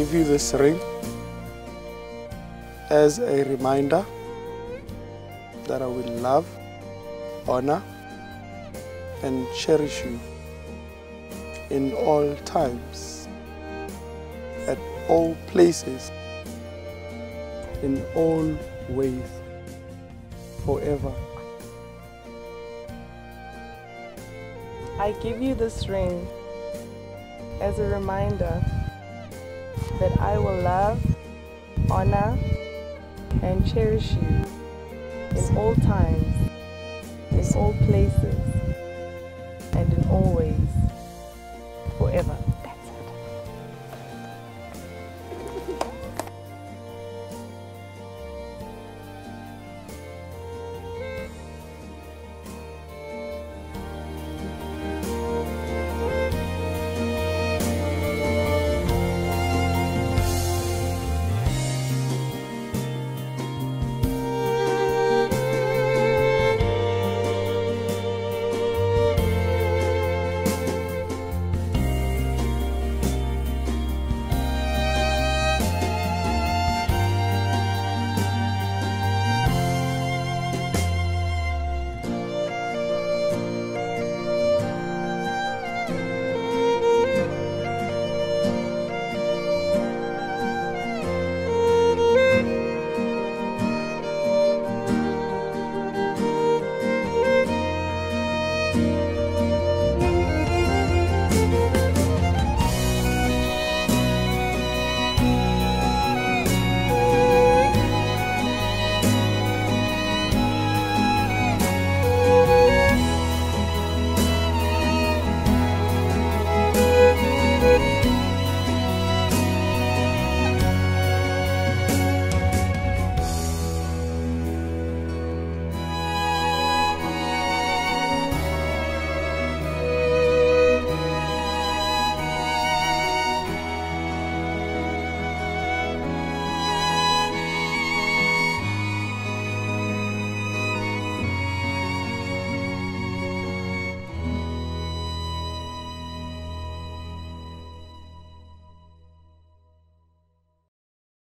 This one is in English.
give you this ring as a reminder that I will love, honor, and cherish you in all times, at all places, in all ways, forever. I give you this ring as a reminder that I will love, honor, and cherish you in all times, in all places, and in all ways, forever.